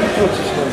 influences